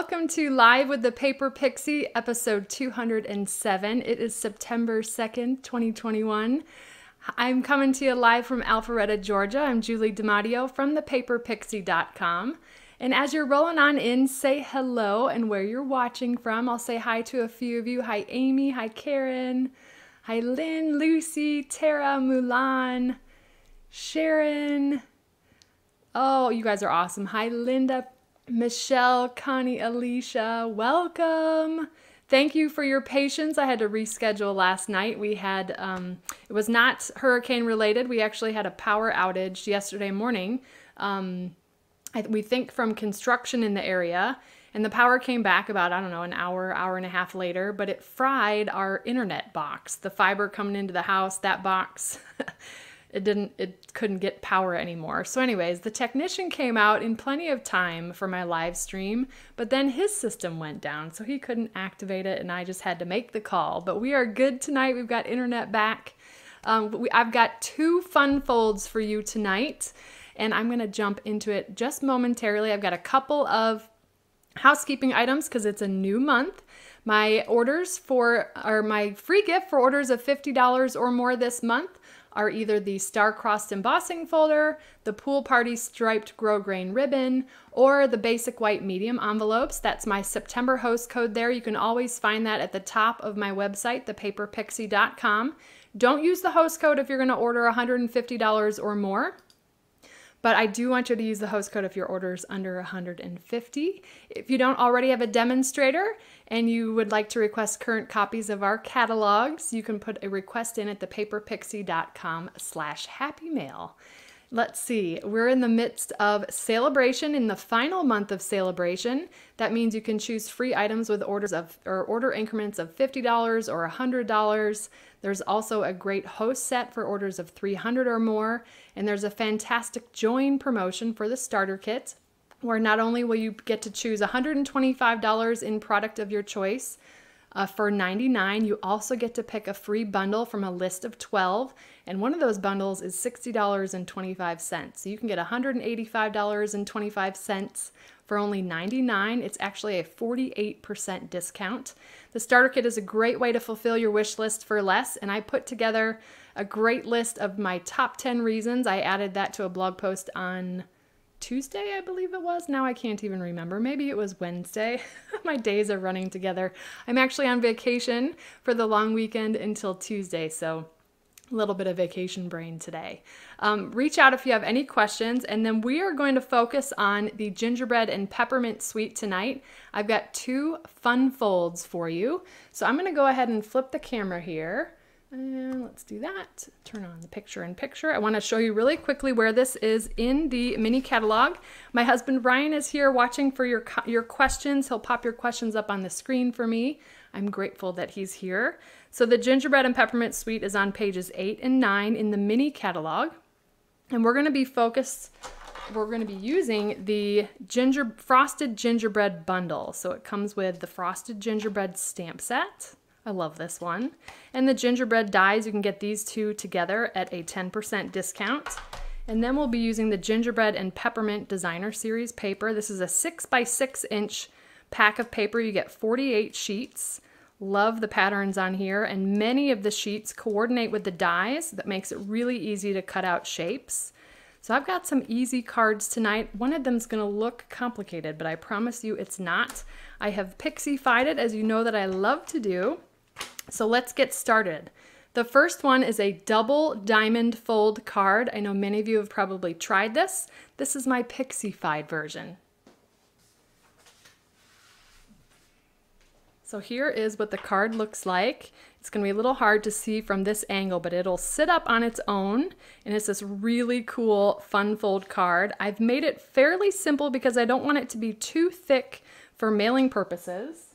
welcome to Live with the Paper Pixie, episode 207. It is September 2nd, 2021. I'm coming to you live from Alpharetta, Georgia. I'm Julie DiMatteo from thepaperpixie.com. And as you're rolling on in, say hello and where you're watching from. I'll say hi to a few of you. Hi, Amy. Hi, Karen. Hi, Lynn, Lucy, Tara, Mulan, Sharon. Oh, you guys are awesome. Hi, Linda, Michelle, Connie, Alicia, welcome. Thank you for your patience. I had to reschedule last night. We had, um, it was not hurricane related. We actually had a power outage yesterday morning. Um, I, we think from construction in the area. And the power came back about, I don't know, an hour, hour and a half later, but it fried our internet box. The fiber coming into the house, that box. it didn't it couldn't get power anymore. So anyways, the technician came out in plenty of time for my live stream, but then his system went down, so he couldn't activate it and I just had to make the call. But we are good tonight. We've got internet back. Um, we, I've got two fun folds for you tonight, and I'm going to jump into it just momentarily. I've got a couple of housekeeping items because it's a new month. My orders for, or my free gift for orders of $50 or more this month are either the star-crossed embossing folder, the pool party striped grosgrain ribbon, or the basic white medium envelopes. That's my September host code there. You can always find that at the top of my website, thepaperpixie.com. Don't use the host code if you're going to order $150 or more. But I do want you to use the host code if your order is under 150. If you don't already have a demonstrator and you would like to request current copies of our catalogs, you can put a request in at thepaperpixie.com slash happy mail. Let's see, we're in the midst of celebration in the final month of celebration. That means you can choose free items with orders of or order increments of $50 or $100. There's also a great host set for orders of 300 or more, and there's a fantastic join promotion for the starter kit where not only will you get to choose $125 in product of your choice, uh, for 99 you also get to pick a free bundle from a list of 12 and one of those bundles is $60.25 so you can get $185.25 for only 99 it's actually a 48% discount. The starter kit is a great way to fulfill your wish list for less and i put together a great list of my top 10 reasons. I added that to a blog post on Tuesday, I believe it was. Now I can't even remember. Maybe it was Wednesday. My days are running together. I'm actually on vacation for the long weekend until Tuesday, so a little bit of vacation brain today. Um, reach out if you have any questions, and then we are going to focus on the gingerbread and peppermint suite tonight. I've got two fun folds for you. So I'm going to go ahead and flip the camera here. And let's do that. Turn on the picture in picture. I want to show you really quickly where this is in the mini catalog. My husband Brian is here watching for your, your questions. He'll pop your questions up on the screen for me. I'm grateful that he's here. So the gingerbread and peppermint suite is on pages 8 and 9 in the mini catalog. And we're going to be focused, we're going to be using the ginger frosted gingerbread bundle. So it comes with the frosted gingerbread stamp set I love this one. And the gingerbread dies, you can get these two together at a 10% discount. And then we'll be using the gingerbread and peppermint designer series paper. This is a six by six inch pack of paper. You get 48 sheets. Love the patterns on here. And many of the sheets coordinate with the dies that makes it really easy to cut out shapes. So I've got some easy cards tonight. One of them's gonna look complicated, but I promise you it's not. I have pixie-fied it, as you know that I love to do. So let's get started. The first one is a double diamond fold card. I know many of you have probably tried this. This is my pixie-fied version. So here is what the card looks like. It's going to be a little hard to see from this angle, but it'll sit up on its own. And it's this really cool fun fold card. I've made it fairly simple because I don't want it to be too thick for mailing purposes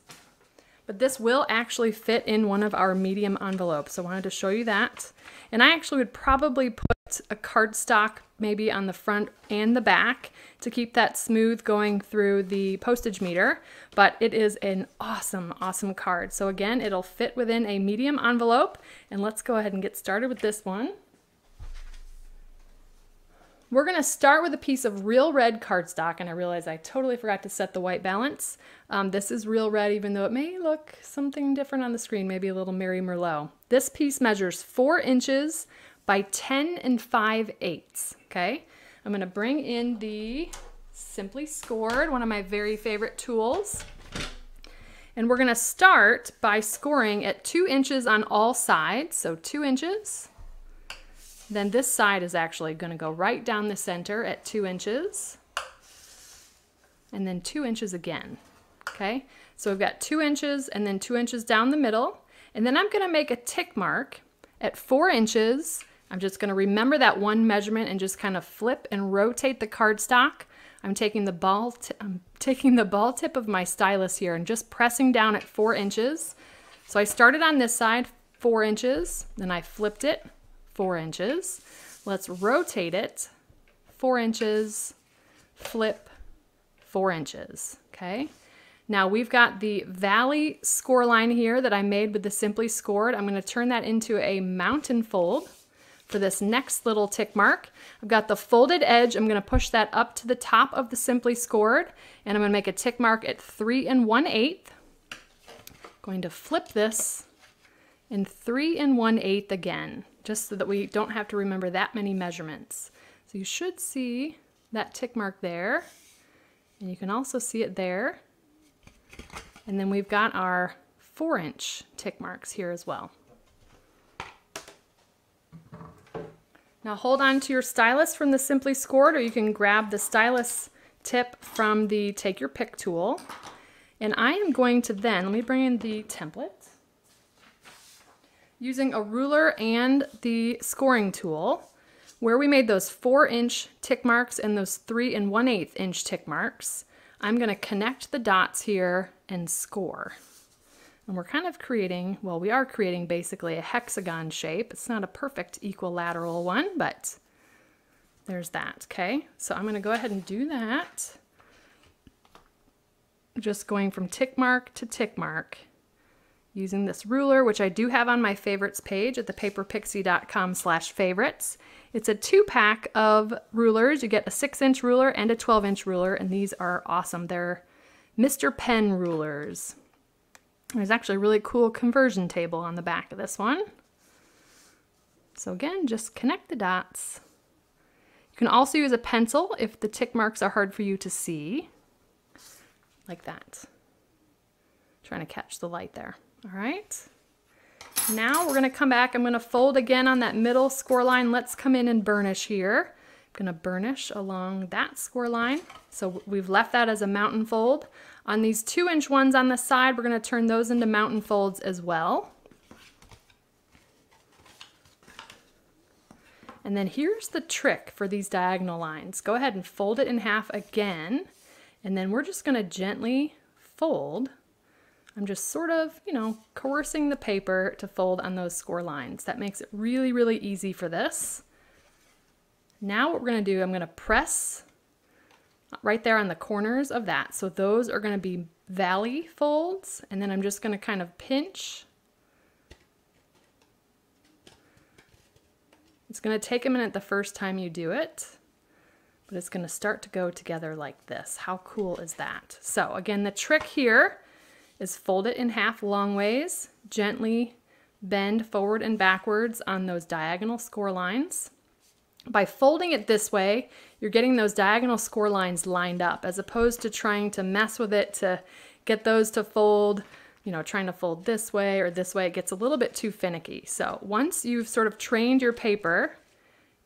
but this will actually fit in one of our medium envelopes. So I wanted to show you that. And I actually would probably put a cardstock maybe on the front and the back to keep that smooth going through the postage meter. But it is an awesome, awesome card. So again, it'll fit within a medium envelope. And let's go ahead and get started with this one. We're going to start with a piece of real red cardstock, and I realize I totally forgot to set the white balance. Um, this is real red, even though it may look something different on the screen, maybe a little Merry Merlot. This piece measures 4 inches by 10 and 5 eighths, okay? I'm going to bring in the Simply Scored, one of my very favorite tools. And we're going to start by scoring at 2 inches on all sides, so 2 inches. Then this side is actually going to go right down the center at 2 inches. And then 2 inches again. Okay, so we've got 2 inches and then 2 inches down the middle. And then I'm going to make a tick mark at 4 inches. I'm just going to remember that one measurement and just kind of flip and rotate the cardstock. I'm taking the ball I'm taking the ball tip of my stylus here and just pressing down at 4 inches. So I started on this side 4 inches, then I flipped it four inches. Let's rotate it four inches, flip four inches, okay? Now we've got the valley score line here that I made with the Simply Scored. I'm gonna turn that into a mountain fold for this next little tick mark. I've got the folded edge. I'm gonna push that up to the top of the Simply Scored and I'm gonna make a tick mark at three and one eighth. Going to flip this and three and one eighth again just so that we don't have to remember that many measurements. So you should see that tick mark there, and you can also see it there. And then we've got our four inch tick marks here as well. Now hold on to your stylus from the Simply Scored, or you can grab the stylus tip from the Take Your Pick tool. And I am going to then, let me bring in the template using a ruler and the scoring tool where we made those four inch tick marks and those three and one eighth inch tick marks, I'm gonna connect the dots here and score. And we're kind of creating, well, we are creating basically a hexagon shape. It's not a perfect equilateral one, but there's that, okay? So I'm gonna go ahead and do that. Just going from tick mark to tick mark using this ruler, which I do have on my favorites page at thepaperpixie.com slash favorites. It's a two pack of rulers. You get a six inch ruler and a 12 inch ruler, and these are awesome. They're Mr. Pen rulers. There's actually a really cool conversion table on the back of this one. So again, just connect the dots. You can also use a pencil if the tick marks are hard for you to see, like that. Trying to catch the light there. All right. Now we're gonna come back. I'm gonna fold again on that middle score line. Let's come in and burnish here. I'm gonna burnish along that score line. So we've left that as a mountain fold. On these two inch ones on the side, we're gonna turn those into mountain folds as well. And then here's the trick for these diagonal lines. Go ahead and fold it in half again, and then we're just gonna gently fold I'm just sort of, you know, coercing the paper to fold on those score lines. That makes it really, really easy for this. Now what we're gonna do, I'm gonna press right there on the corners of that. So those are gonna be valley folds, and then I'm just gonna kind of pinch. It's gonna take a minute the first time you do it, but it's gonna start to go together like this. How cool is that? So again, the trick here is fold it in half long ways, gently bend forward and backwards on those diagonal score lines. By folding it this way, you're getting those diagonal score lines lined up as opposed to trying to mess with it to get those to fold, you know, trying to fold this way or this way, it gets a little bit too finicky. So once you've sort of trained your paper,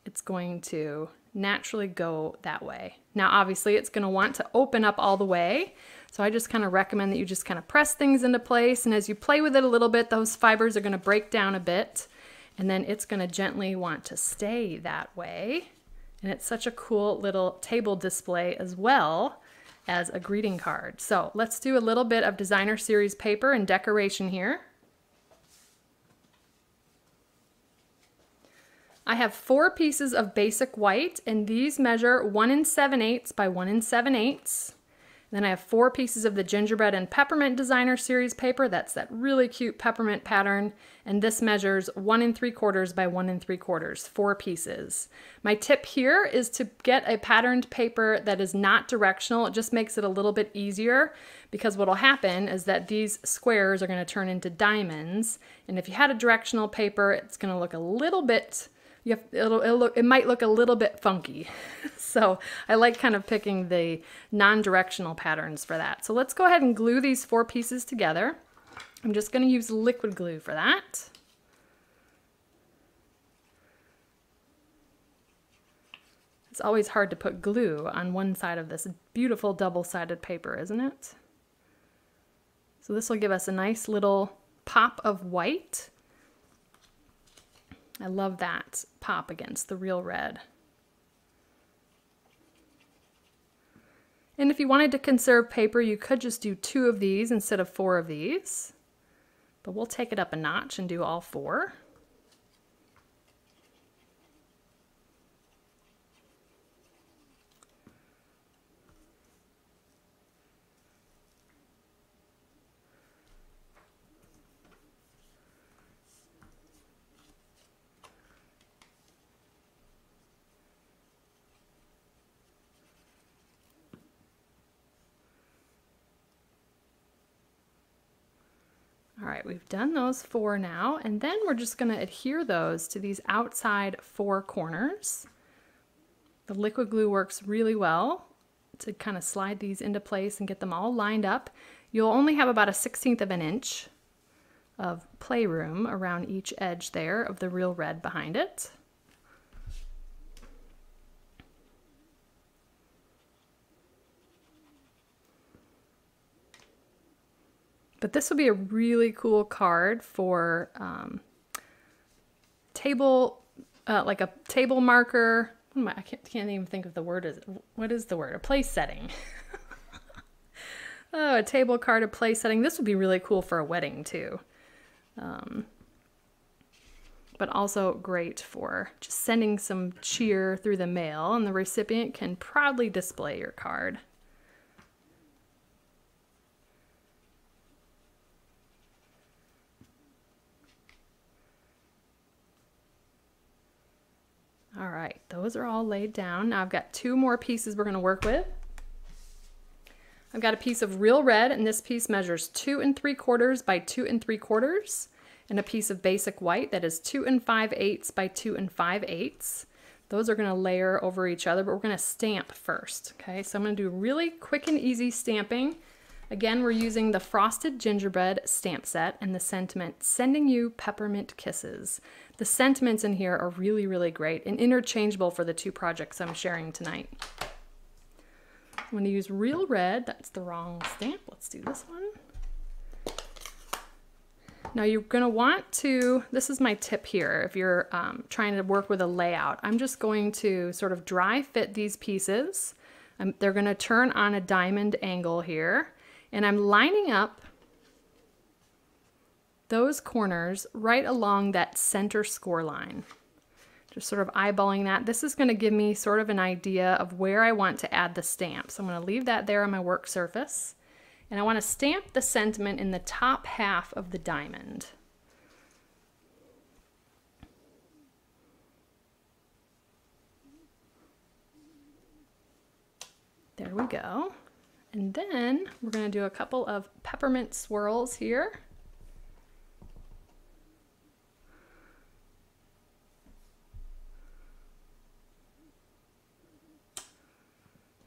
it's going to naturally go that way. Now, obviously it's gonna want to open up all the way, so I just kind of recommend that you just kind of press things into place and as you play with it a little bit, those fibers are going to break down a bit and then it's going to gently want to stay that way. And it's such a cool little table display as well as a greeting card. So let's do a little bit of designer series paper and decoration here. I have four pieces of basic white and these measure one and seven eighths by one and seven eighths. Then I have four pieces of the gingerbread and peppermint designer series paper. That's that really cute peppermint pattern. And this measures one and three quarters by one and three quarters, four pieces. My tip here is to get a patterned paper that is not directional. It just makes it a little bit easier because what'll happen is that these squares are gonna turn into diamonds. And if you had a directional paper, it's gonna look a little bit you have, it'll, it'll look, it might look a little bit funky. so I like kind of picking the non-directional patterns for that. So let's go ahead and glue these four pieces together. I'm just going to use liquid glue for that. It's always hard to put glue on one side of this beautiful double-sided paper, isn't it? So this will give us a nice little pop of white I love that pop against the real red. And if you wanted to conserve paper, you could just do two of these instead of four of these. But we'll take it up a notch and do all four. All right, we've done those four now, and then we're just gonna adhere those to these outside four corners. The liquid glue works really well to kind of slide these into place and get them all lined up. You'll only have about a 16th of an inch of playroom around each edge there of the real red behind it. But this would be a really cool card for um, table, uh, like a table marker. I, I can't, can't, even think of the word. Is what is the word? A place setting. oh, a table card, a place setting. This would be really cool for a wedding too. Um, but also great for just sending some cheer through the mail, and the recipient can proudly display your card. All right, those are all laid down. Now I've got two more pieces we're gonna work with. I've got a piece of real red and this piece measures two and three quarters by two and three quarters and a piece of basic white that is two and five eighths by two and five eighths. Those are gonna layer over each other, but we're gonna stamp first, okay? So I'm gonna do really quick and easy stamping. Again, we're using the Frosted Gingerbread stamp set and the sentiment, sending you peppermint kisses. The sentiments in here are really, really great and interchangeable for the two projects I'm sharing tonight. I'm to use real red. That's the wrong stamp. Let's do this one. Now you're going to want to, this is my tip here, if you're um, trying to work with a layout. I'm just going to sort of dry fit these pieces. Um, they're going to turn on a diamond angle here and I'm lining up those corners right along that center score line. Just sort of eyeballing that. This is gonna give me sort of an idea of where I want to add the stamp. So I'm gonna leave that there on my work surface. And I wanna stamp the sentiment in the top half of the diamond. There we go. And then we're going to do a couple of peppermint swirls here.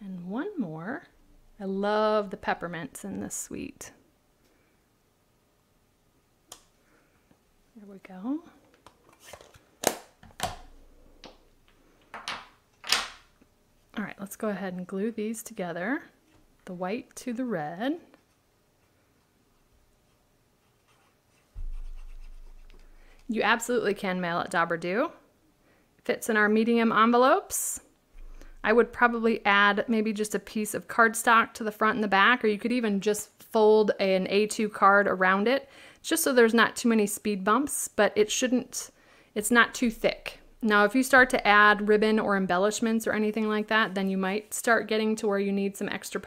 And one more. I love the peppermints in this suite. There we go. All right, let's go ahead and glue these together the white to the red. You absolutely can mail it Dobber Do. Fits in our medium envelopes. I would probably add maybe just a piece of cardstock to the front and the back, or you could even just fold an A2 card around it, just so there's not too many speed bumps, but it shouldn't, it's not too thick. Now, if you start to add ribbon or embellishments or anything like that, then you might start getting to where you need some extra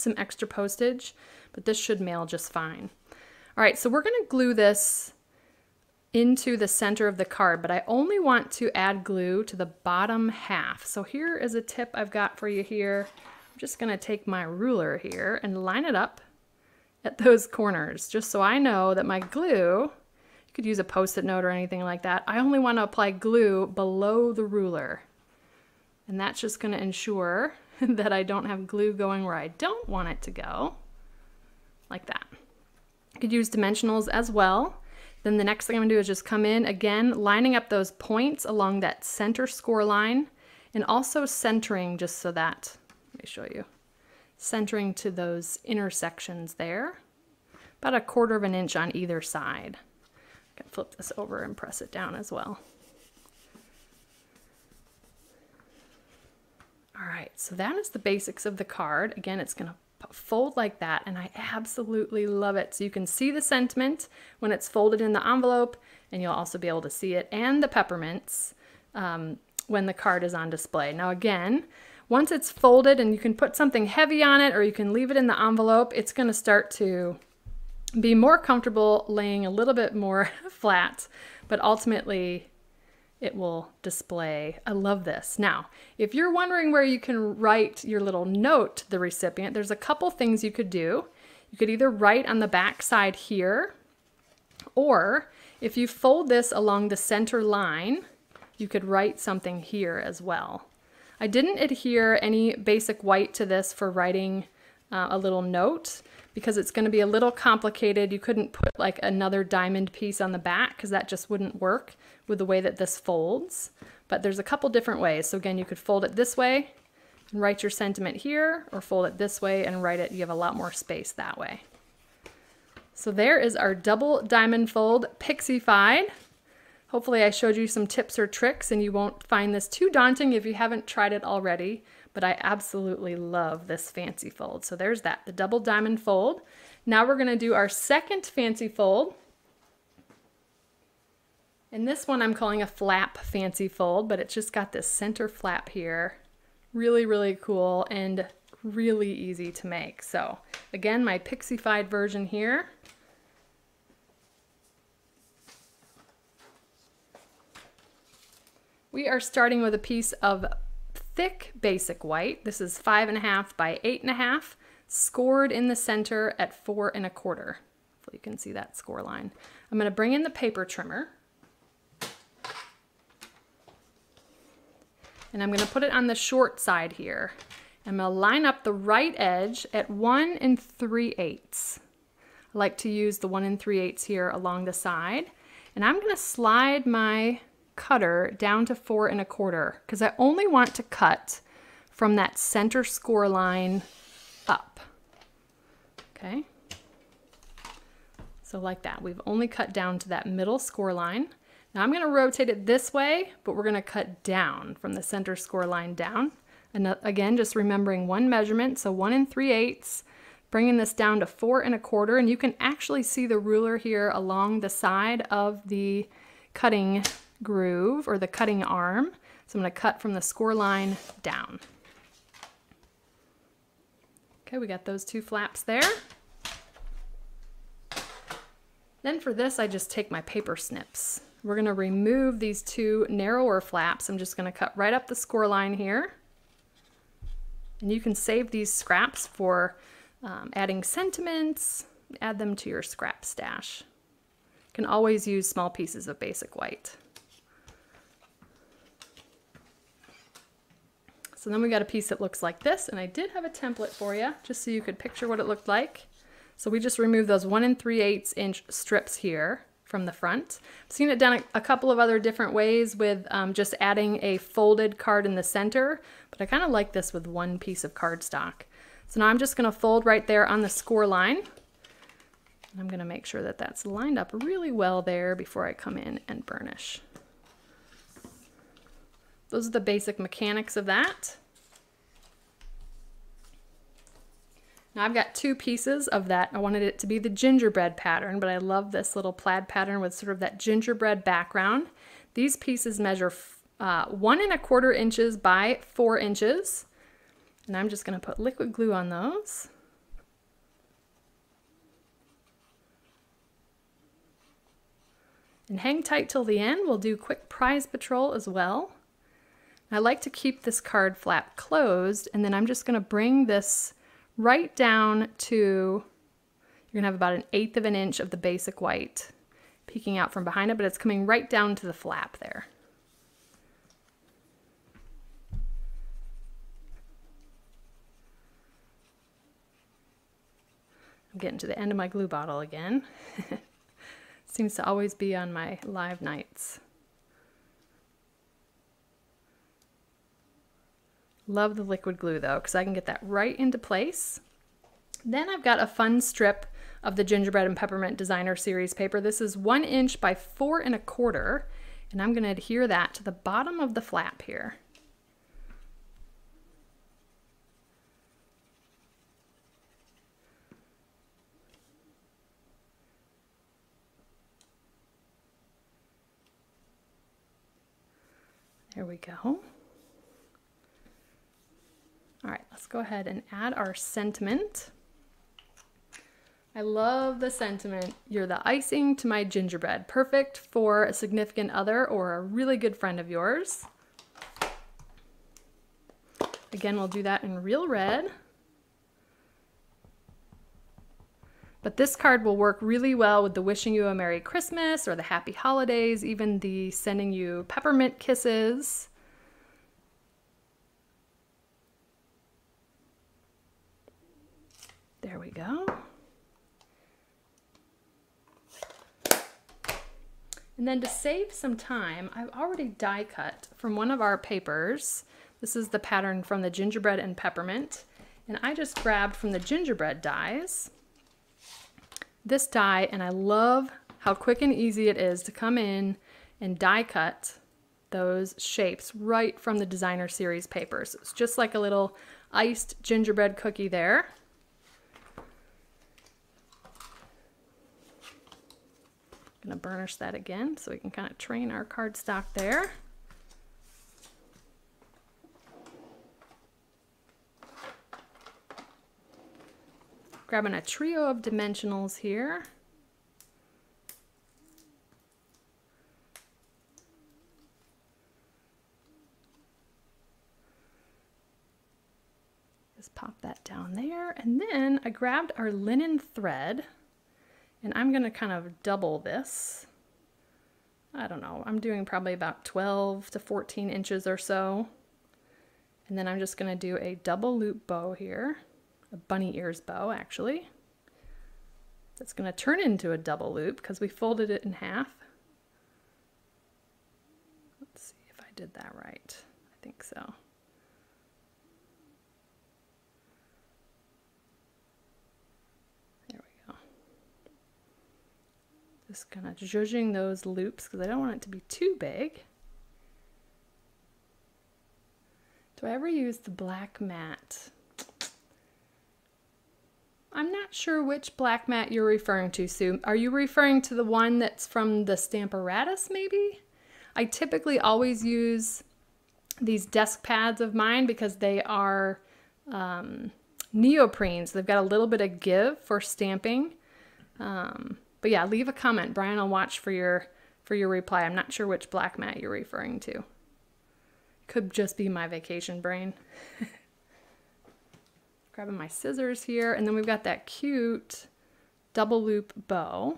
some extra postage, but this should mail just fine. All right, so we're gonna glue this into the center of the card, but I only want to add glue to the bottom half. So here is a tip I've got for you here. I'm just gonna take my ruler here and line it up at those corners, just so I know that my glue, you could use a post-it note or anything like that. I only wanna apply glue below the ruler. And that's just gonna ensure that I don't have glue going where I don't want it to go, like that. You could use dimensionals as well. Then the next thing I'm gonna do is just come in again, lining up those points along that center score line and also centering just so that, let me show you, centering to those intersections there, about a quarter of an inch on either side. I can flip this over and press it down as well. All right, so that is the basics of the card. Again, it's gonna fold like that and I absolutely love it. So you can see the sentiment when it's folded in the envelope and you'll also be able to see it and the peppermints um, when the card is on display. Now again, once it's folded and you can put something heavy on it or you can leave it in the envelope, it's gonna start to be more comfortable laying a little bit more flat, but ultimately it will display. I love this. Now, if you're wondering where you can write your little note to the recipient, there's a couple things you could do. You could either write on the back side here, or if you fold this along the center line, you could write something here as well. I didn't adhere any basic white to this for writing uh, a little note because it's going to be a little complicated. You couldn't put like another diamond piece on the back because that just wouldn't work with the way that this folds. But there's a couple different ways. So again, you could fold it this way and write your sentiment here or fold it this way and write it. You have a lot more space that way. So there is our double diamond fold Pixified. Hopefully I showed you some tips or tricks and you won't find this too daunting if you haven't tried it already but I absolutely love this fancy fold. So there's that, the double diamond fold. Now we're gonna do our second fancy fold. And this one I'm calling a flap fancy fold, but it's just got this center flap here. Really, really cool and really easy to make. So again, my pixified version here. We are starting with a piece of thick basic white. This is five and a half by eight and a half, scored in the center at four and a quarter. Hopefully you can see that score line. I'm gonna bring in the paper trimmer. And I'm gonna put it on the short side here. I'm gonna line up the right edge at one and three eighths. I like to use the one and three eighths here along the side. And I'm gonna slide my cutter down to four and a quarter because I only want to cut from that center score line up. Okay. So like that, we've only cut down to that middle score line. Now I'm gonna rotate it this way, but we're gonna cut down from the center score line down. And again, just remembering one measurement, so one and three eighths, bringing this down to four and a quarter, and you can actually see the ruler here along the side of the cutting groove or the cutting arm. So I'm going to cut from the score line down. Okay, we got those two flaps there. Then for this, I just take my paper snips. We're going to remove these two narrower flaps. I'm just going to cut right up the score line here. And you can save these scraps for um, adding sentiments, add them to your scrap stash. You can always use small pieces of basic white. So then we got a piece that looks like this, and I did have a template for you, just so you could picture what it looked like. So we just removed those one and three eighths inch strips here from the front. I've seen it done a, couple of other different ways with um, just adding a folded card in the center, but I kind of like this with one piece of cardstock. So now I'm just gonna fold right there on the score line. And I'm gonna make sure that that's lined up really well there before I come in and burnish. Those are the basic mechanics of that. Now I've got two pieces of that. I wanted it to be the gingerbread pattern, but I love this little plaid pattern with sort of that gingerbread background. These pieces measure uh, one and a quarter inches by four inches. And I'm just gonna put liquid glue on those. And hang tight till the end. We'll do quick prize patrol as well. I like to keep this card flap closed and then I'm just gonna bring this right down to, you're gonna have about an eighth of an inch of the basic white peeking out from behind it, but it's coming right down to the flap there. I'm getting to the end of my glue bottle again. Seems to always be on my live nights. Love the liquid glue though, because I can get that right into place. Then I've got a fun strip of the Gingerbread and Peppermint Designer Series paper. This is one inch by four and a quarter, and I'm gonna adhere that to the bottom of the flap here. There we go. All right, let's go ahead and add our sentiment. I love the sentiment. You're the icing to my gingerbread. Perfect for a significant other or a really good friend of yours. Again, we'll do that in real red. But this card will work really well with the wishing you a Merry Christmas or the Happy Holidays, even the sending you peppermint kisses. There we go. And then to save some time, I've already die cut from one of our papers. This is the pattern from the gingerbread and peppermint. And I just grabbed from the gingerbread dies this die and I love how quick and easy it is to come in and die cut those shapes right from the designer series papers. It's just like a little iced gingerbread cookie there. Gonna burnish that again so we can kind of train our cardstock there. Grabbing a trio of dimensionals here. Just pop that down there. And then I grabbed our linen thread and I'm gonna kind of double this. I don't know, I'm doing probably about 12 to 14 inches or so. And then I'm just gonna do a double loop bow here a bunny ears bow actually. That's going to turn into a double loop because we folded it in half. Let's see if I did that right. I think so. There we go. Just kind of judging those loops because I don't want it to be too big. Do I ever use the black mat? I'm not sure which black mat you're referring to, Sue. Are you referring to the one that's from the Stamparatus, maybe? I typically always use these desk pads of mine because they are um, neoprenes. They've got a little bit of give for stamping. Um, but yeah, leave a comment. Brian I'll watch for your for your reply. I'm not sure which black mat you're referring to. Could just be my vacation brain. grabbing my scissors here, and then we've got that cute double loop bow.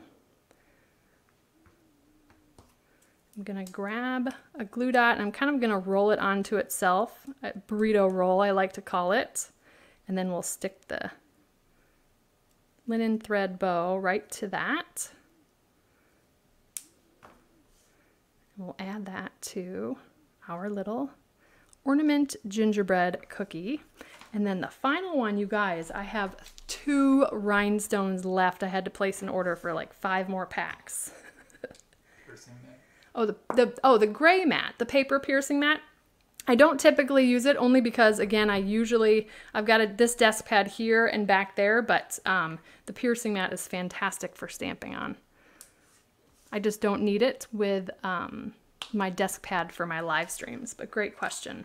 I'm gonna grab a glue dot and I'm kind of gonna roll it onto itself, a burrito roll I like to call it, and then we'll stick the linen thread bow right to that. And we'll add that to our little ornament gingerbread cookie. And then the final one, you guys, I have two rhinestones left. I had to place an order for like five more packs. oh, the, the oh the gray mat, the paper piercing mat. I don't typically use it only because again I usually I've got a, this desk pad here and back there, but um, the piercing mat is fantastic for stamping on. I just don't need it with um, my desk pad for my live streams, but great question.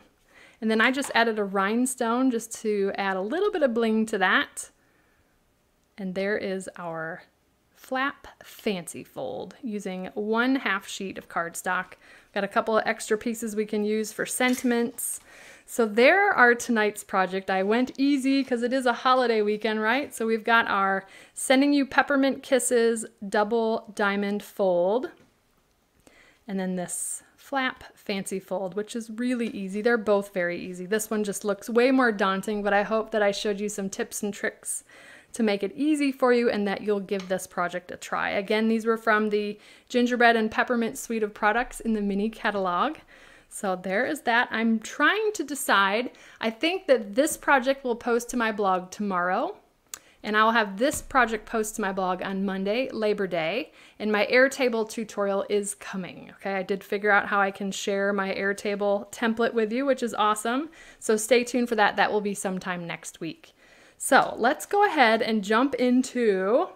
And then I just added a rhinestone just to add a little bit of bling to that. And there is our flap fancy fold using one half sheet of cardstock. Got a couple of extra pieces we can use for sentiments. So there are tonight's project. I went easy because it is a holiday weekend, right? So we've got our Sending You Peppermint Kisses double diamond fold. And then this flap fancy fold, which is really easy. They're both very easy. This one just looks way more daunting, but I hope that I showed you some tips and tricks to make it easy for you and that you'll give this project a try. Again, these were from the gingerbread and peppermint suite of products in the mini catalog. So there is that. I'm trying to decide. I think that this project will post to my blog tomorrow. And I'll have this project post to my blog on Monday, Labor Day, and my Airtable tutorial is coming. Okay, I did figure out how I can share my Airtable template with you, which is awesome. So stay tuned for that. That will be sometime next week. So let's go ahead and jump into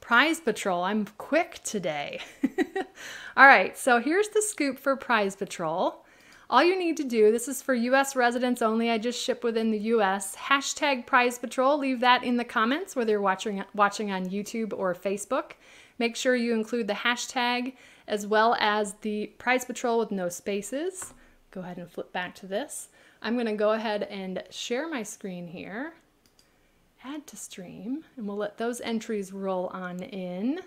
Prize Patrol. I'm quick today. All right, so here's the scoop for Prize Patrol. All you need to do, this is for US residents only, I just ship within the US, hashtag Prize Patrol, leave that in the comments whether you're watching, watching on YouTube or Facebook. Make sure you include the hashtag as well as the Prize Patrol with no spaces. Go ahead and flip back to this. I'm gonna go ahead and share my screen here add to stream, and we'll let those entries roll on in.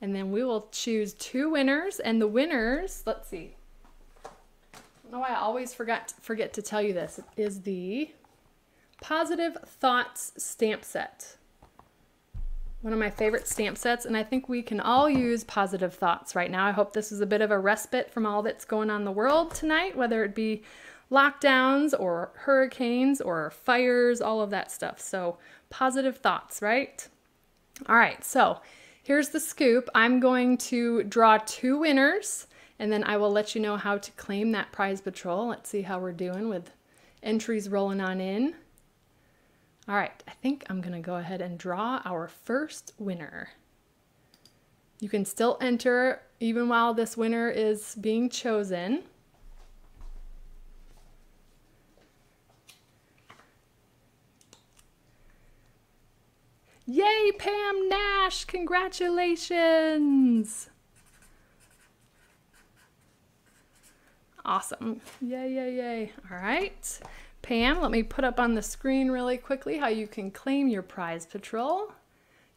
And then we will choose two winners, and the winners, let's see. Why I always forgot forget to tell you this, is the Positive Thoughts stamp set. One of my favorite stamp sets, and I think we can all use positive thoughts right now. I hope this is a bit of a respite from all that's going on in the world tonight, whether it be lockdowns or hurricanes or fires, all of that stuff. So positive thoughts, right? All right, so here's the scoop. I'm going to draw two winners and then I will let you know how to claim that prize patrol. Let's see how we're doing with entries rolling on in. All right, I think I'm gonna go ahead and draw our first winner. You can still enter even while this winner is being chosen. Yay, Pam Nash! Congratulations! Awesome. Yay, yay, yay. All right. Pam, let me put up on the screen really quickly how you can claim your prize patrol.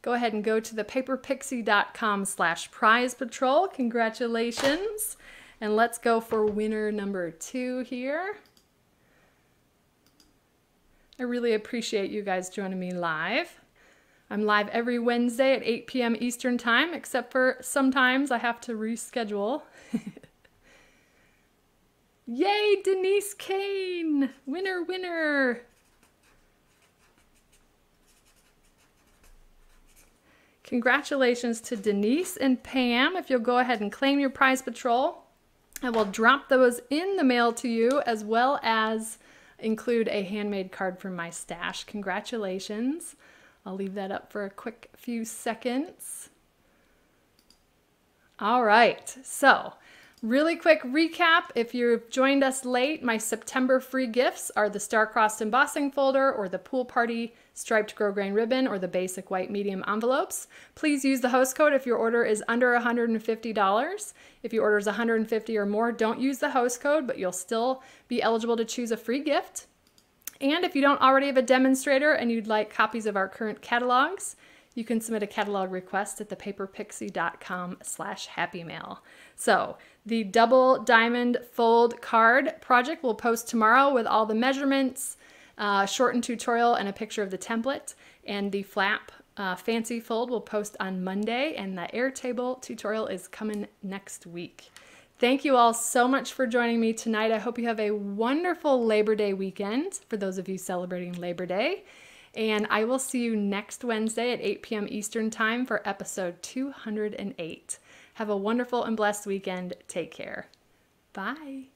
Go ahead and go to the paperpixie.com slash prize patrol. Congratulations. And let's go for winner number two here. I really appreciate you guys joining me live. I'm live every Wednesday at 8 p.m. Eastern Time, except for sometimes I have to reschedule. Yay, Denise Kane! Winner, winner! Congratulations to Denise and Pam. If you'll go ahead and claim your prize patrol, I will drop those in the mail to you as well as include a handmade card from my stash. Congratulations. I'll leave that up for a quick few seconds. All right, so really quick recap. If you've joined us late, my September free gifts are the star-crossed embossing folder or the pool party striped grosgrain ribbon or the basic white medium envelopes. Please use the host code if your order is under $150. If your order is 150 or more, don't use the host code, but you'll still be eligible to choose a free gift. And if you don't already have a demonstrator and you'd like copies of our current catalogs, you can submit a catalog request at thepaperpixie.com slash happymail. So the double diamond fold card project will post tomorrow with all the measurements, uh, shortened tutorial, and a picture of the template. And the flap uh, fancy fold will post on Monday, and the Airtable tutorial is coming next week. Thank you all so much for joining me tonight. I hope you have a wonderful Labor Day weekend for those of you celebrating Labor Day. And I will see you next Wednesday at 8 p.m. Eastern Time for episode 208. Have a wonderful and blessed weekend. Take care. Bye.